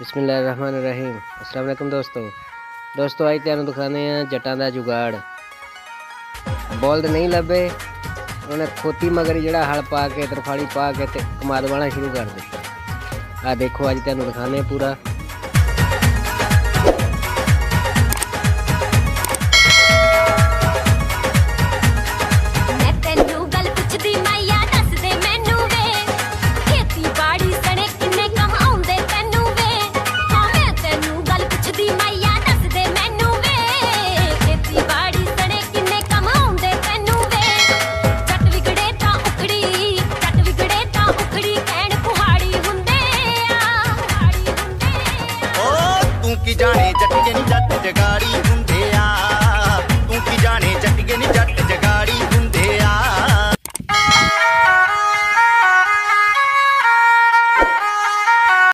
ਬਿਸਮਿਲ੍ਲਾਹਿਰਰਹਿਮਾਨਿਰਰਹੀਮ ਅਸਲਾਮ ਅਲੈਕਮ ਦੋਸਤੋ ਦੋਸਤੋ ਅੱਜ ਤੁਹਾਨੂੰ ਦਿਖਾਉਂਦੇ ਆ ਜੱਟਾਂ ਦਾ ਜੁਗਾੜ ਬੋਲਦ ਨਹੀਂ ਲੱਭੇ ਉਹਨੇ ਖੋਤੀ ਮਗਰ ਜਿਹੜਾ ਹਲ ਪਾ ਕੇ ਤਰਫਾਲੀ ਪਾ ਕੇ ਤੇ ਕਮਾਦ ਵਾਣਾ ਸ਼ੁਰੂ ਕਰ ਦਿੱਤਾ ਆ ਦੇਖੋ ਅੱਜ ਤੁਹਾਨੂੰ ਦਿਖਾਉਂਦੇ ਆ ਪੂਰਾ की जाने जट जट जगाड़ी